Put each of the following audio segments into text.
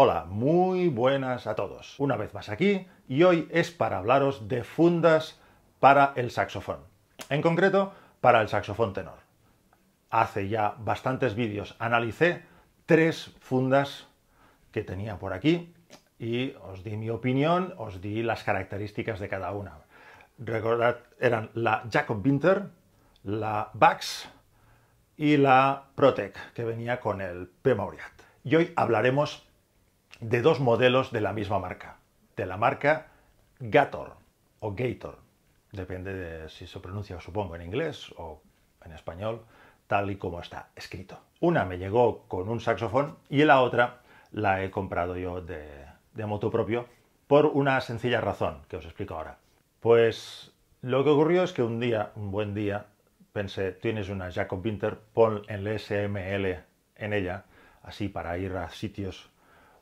Hola, muy buenas a todos. Una vez más aquí y hoy es para hablaros de fundas para el saxofón. En concreto, para el saxofón tenor. Hace ya bastantes vídeos analicé tres fundas que tenía por aquí y os di mi opinión, os di las características de cada una. Recordad, eran la Jacob Winter, la Bax y la Protec, que venía con el P. Mauriat. Y hoy hablaremos de dos modelos de la misma marca, de la marca Gator o Gator, depende de si se pronuncia, supongo, en inglés o en español, tal y como está escrito. Una me llegó con un saxofón y la otra la he comprado yo de, de moto propio por una sencilla razón que os explico ahora. Pues lo que ocurrió es que un día, un buen día, pensé, tienes una Jacob Winter, pon el SML en ella, así para ir a sitios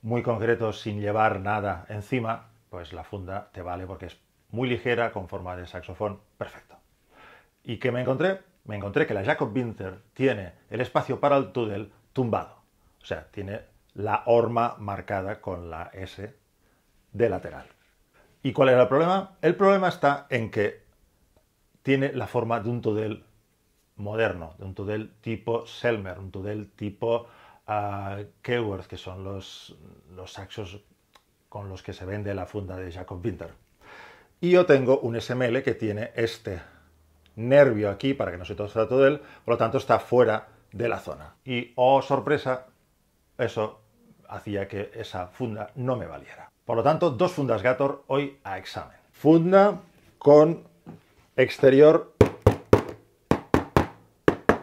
muy concretos sin llevar nada encima, pues la funda te vale porque es muy ligera, con forma de saxofón, perfecto. ¿Y qué me encontré? Me encontré que la Jacob Winter tiene el espacio para el túnel tumbado, o sea, tiene la horma marcada con la S de lateral. ¿Y cuál era el problema? El problema está en que tiene la forma de un tudel moderno, de un tudel tipo Selmer, un tudel tipo uh, Keyworth, que son los, los saxos con los que se vende la funda de Jacob Winter. Y yo tengo un SML que tiene este nervio aquí para que no se torza el tudel, por lo tanto está fuera de la zona. Y, oh sorpresa, eso hacía que esa funda no me valiera. Por lo tanto, dos fundas Gator hoy a examen. Funda con exterior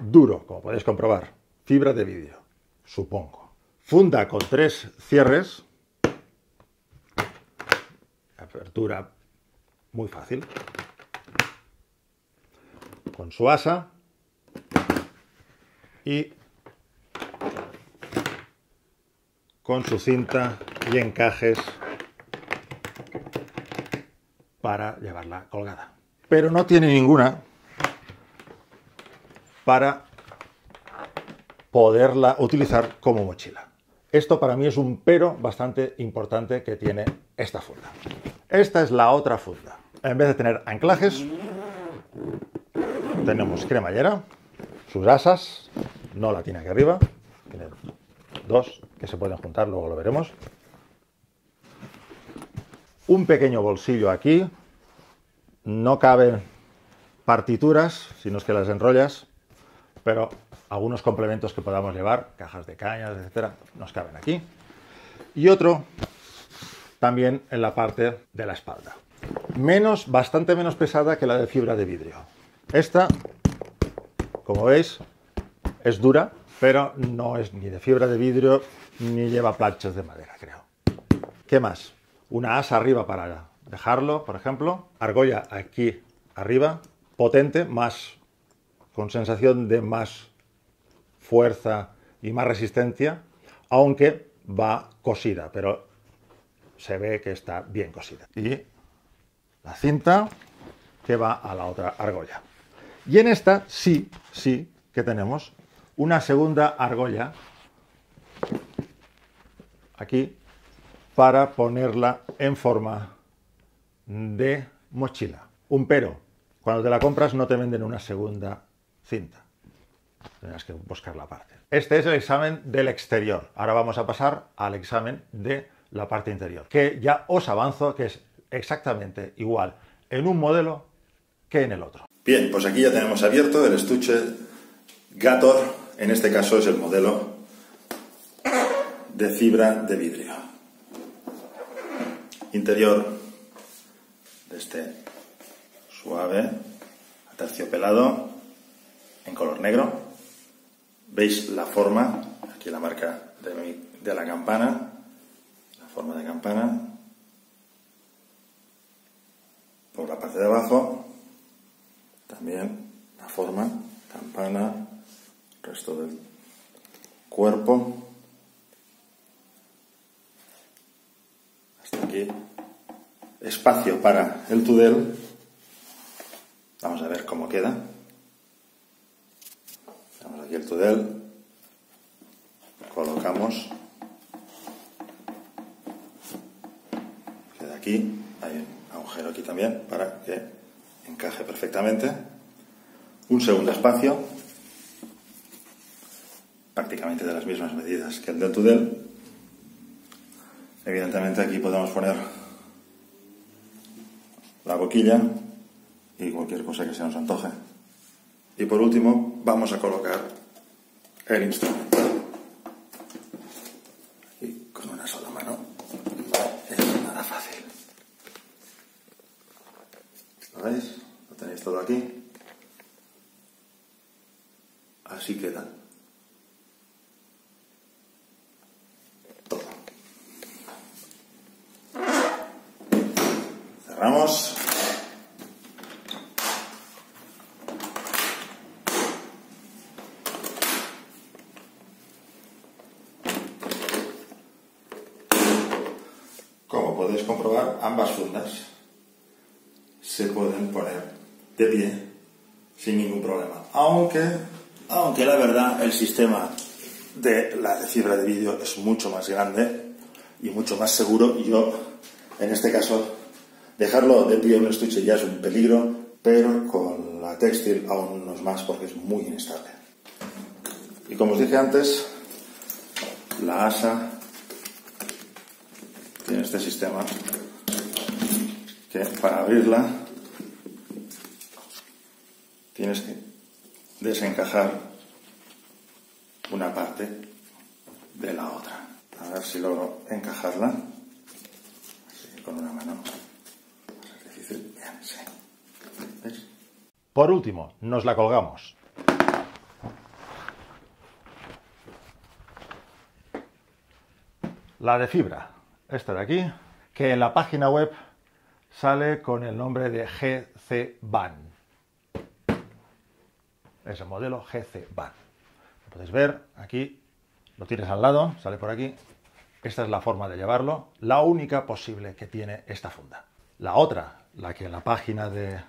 duro, como podéis comprobar. Fibra de vidrio, supongo. Funda con tres cierres. Apertura muy fácil. Con su asa. Y con su cinta y encajes para llevarla colgada. Pero no tiene ninguna para poderla utilizar como mochila. Esto para mí es un pero bastante importante que tiene esta funda. Esta es la otra funda. En vez de tener anclajes, tenemos cremallera, sus asas, no la tiene aquí arriba, tiene dos que se pueden juntar, luego lo veremos. Un pequeño bolsillo aquí, no caben partituras, sino es que las enrollas, pero algunos complementos que podamos llevar, cajas de cañas, etcétera, nos caben aquí. Y otro también en la parte de la espalda. Menos, bastante menos pesada que la de fibra de vidrio. Esta, como veis, es dura, pero no es ni de fibra de vidrio ni lleva planchas de madera, creo. ¿Qué más? Una asa arriba para dejarlo, por ejemplo. Argolla aquí arriba, potente, más con sensación de más fuerza y más resistencia, aunque va cosida, pero se ve que está bien cosida. Y la cinta que va a la otra argolla. Y en esta sí, sí que tenemos una segunda argolla aquí para ponerla en forma de mochila. Un pero, cuando te la compras no te venden una segunda cinta. Tendrás que buscar la parte. Este es el examen del exterior. Ahora vamos a pasar al examen de la parte interior, que ya os avanzo que es exactamente igual en un modelo que en el otro. Bien, pues aquí ya tenemos abierto el estuche Gator, en este caso es el modelo de fibra de vidrio. Interior de este suave, aterciopelado, en color negro. Veis la forma, aquí la marca de, la campana, la forma de campana. Por la parte de abajo, también la forma, campana, resto del cuerpo. Hasta aquí. Espacio para el tudel. Vamos a ver cómo queda. Aquí el tudel. Colocamos aquí hay un agujero aquí también para que encaje perfectamente. Un segundo espacio, prácticamente de las mismas medidas que el del Tudel. Evidentemente aquí podemos poner la boquilla y cualquier cosa que se nos antoje. Y por último vamos a colocar el instrumento. Y con una sola mano es nada fácil. ¿Lo veis? Lo tenéis todo aquí. Así queda. Todo. Cerramos. Como podéis comprobar, ambas fundas se pueden poner de pie sin ningún problema. Aunque, aunque la verdad el sistema de la de fibra de vídeo es mucho más grande y mucho más seguro. Yo, en este caso, dejarlo de pie en un estuche ya es un peligro, pero con la textil aún no es más porque es muy inestable. Y como os dije antes, la asa tiene este sistema que para abrirla tienes que desencajar una parte de la otra. A ver si logro encajarla así, con una mano. Por último, nos la colgamos. La de fibra, esta de aquí, que en la página web sale con el nombre de GC Ban. Es el modelo GC Ban. Lo podéis ver aquí, lo tienes al lado, sale por aquí. Esta es la forma de llevarlo, la única posible que tiene esta funda. La otra, la que en la página de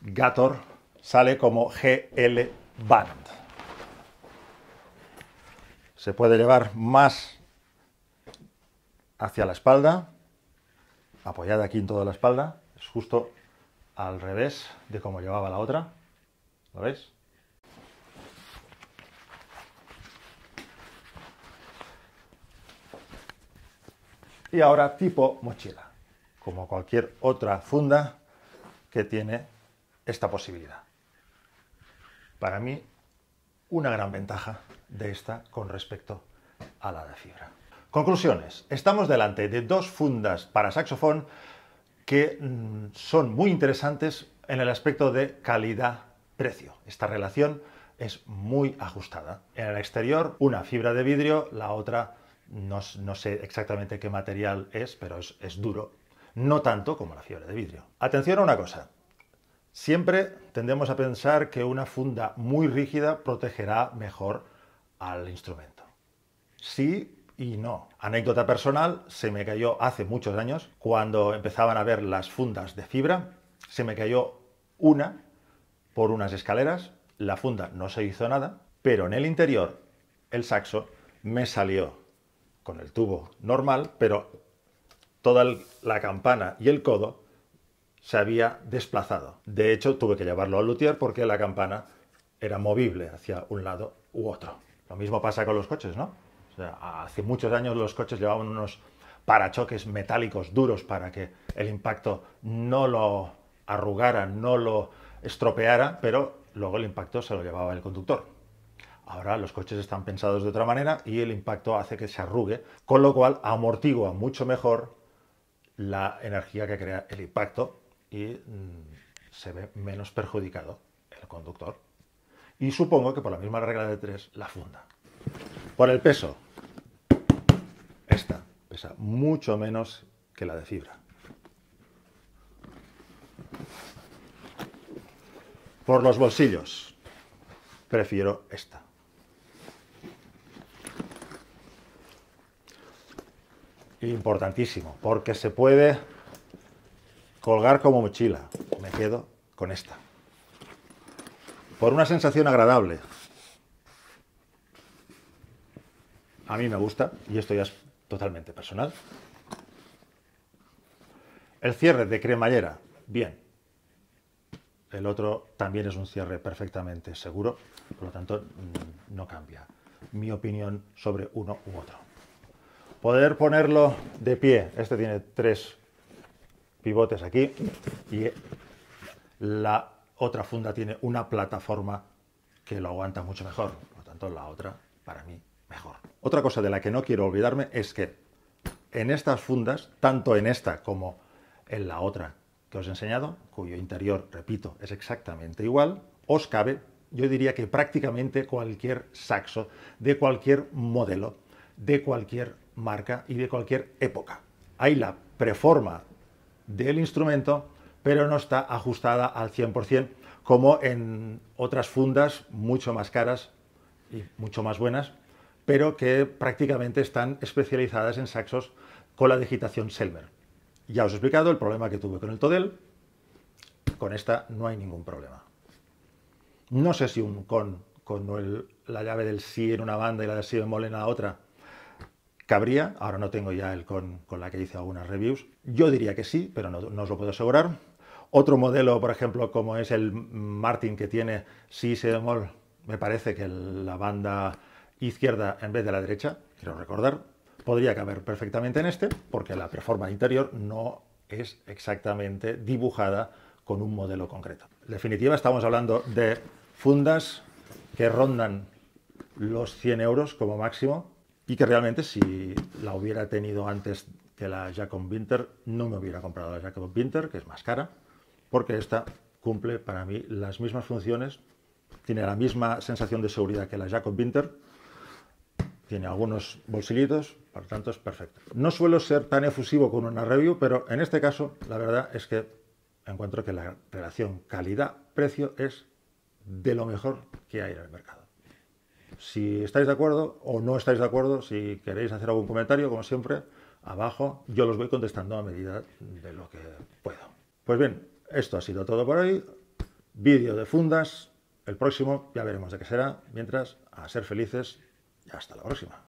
Gator sale como GL Band. Se puede llevar más hacia la espalda, apoyada aquí en toda la espalda, es justo al revés de como llevaba la otra. ¿Lo veis? Y ahora tipo mochila, como cualquier otra funda que tiene esta posibilidad. Para mí, una gran ventaja de esta con respecto a la de fibra. Conclusiones. Estamos delante de dos fundas para saxofón que mm, son muy interesantes en el aspecto de calidad-precio. Esta relación es muy ajustada. En el exterior, una fibra de vidrio, la otra no, sé exactamente qué material es, pero es duro. No tanto como la fibra de vidrio. Atención a una cosa. Siempre tendemos a pensar que una funda muy rígida protegerá mejor al instrumento. Sí y no. Anécdota personal, se me cayó hace muchos años, cuando empezaban a ver las fundas de fibra, se me cayó una por unas escaleras, la funda no se hizo nada, pero en el interior el saxo me salió con el tubo normal, pero toda la campana y el codo se había desplazado. De hecho, tuve que llevarlo al luthier porque la campana era movible hacia un lado u otro. Lo mismo pasa con los coches, ¿no? Hace muchos años los coches llevaban unos parachoques metálicos duros para que el impacto no lo arrugara, no lo estropeara, pero luego el impacto se lo llevaba el conductor. Ahora los coches están pensados de otra manera y el impacto hace que se arrugue, con lo cual amortigua mucho mejor la energía que crea el impacto y mmm, se ve menos perjudicado el conductor. Y supongo que por la misma regla de tres, la funda. Por el peso, esta pesa mucho menos que la de fibra. Por los bolsillos, prefiero esta. Importantísimo, porque se puede colgar como mochila. Me quedo con esta. Por una sensación agradable. A mí me gusta, y esto ya es totalmente personal. El cierre de cremallera, bien. El otro también es un cierre perfectamente seguro, por lo tanto mm, no cambia mi opinión sobre uno u otro. Poder ponerlo de pie, este tiene tres pivotes aquí y la otra funda tiene una plataforma que lo aguanta mucho mejor, por lo tanto la otra para mí mejor. Otra cosa de la que no quiero olvidarme es que en estas fundas, tanto en esta como en la otra que os he enseñado, cuyo interior, repito, es exactamente igual, os cabe, yo diría que prácticamente cualquier saxo de cualquier modelo, de cualquier marca y de cualquier época. Hay la preforma del instrumento, pero no está ajustada al 100% como en otras fundas mucho más caras y mucho más buenas, pero que prácticamente están especializadas en saxos con la digitación Selmer. Ya os he explicado el problema que tuve con el Todel, con esta no hay ningún problema. No sé si un con, con la llave del si en una banda y la del si bemol en la otra cabría, ahora no tengo ya el con, con la que hice algunas reviews, yo diría que sí, pero no, no os lo puedo asegurar. Otro modelo, por ejemplo, como es el Martin que tiene si, si bemol, me parece que la banda izquierda en vez de la derecha, quiero recordar, podría caber perfectamente en este, porque la performance interior no es exactamente dibujada con un modelo concreto. En definitiva, estamos hablando de fundas que rondan los 100 euros como máximo y que realmente si la hubiera tenido antes que la Jacob Winter, no me hubiera comprado la Jacob Winter, que es más cara, porque esta cumple para mí las mismas funciones, tiene la misma sensación de seguridad que la Jacob Winter, tiene algunos bolsillitos, por tanto es perfecto. No suelo ser tan efusivo con una review, pero en este caso la verdad es que encuentro que la relación calidad-precio es de lo mejor que hay en el mercado. Si estáis de acuerdo o no estáis de acuerdo, si queréis hacer algún comentario, como siempre, abajo yo los voy contestando a medida de lo que puedo. Pues bien, esto ha sido todo por hoy. Vídeo de fundas. El próximo ya veremos de qué será. Mientras, a ser felices hasta la próxima.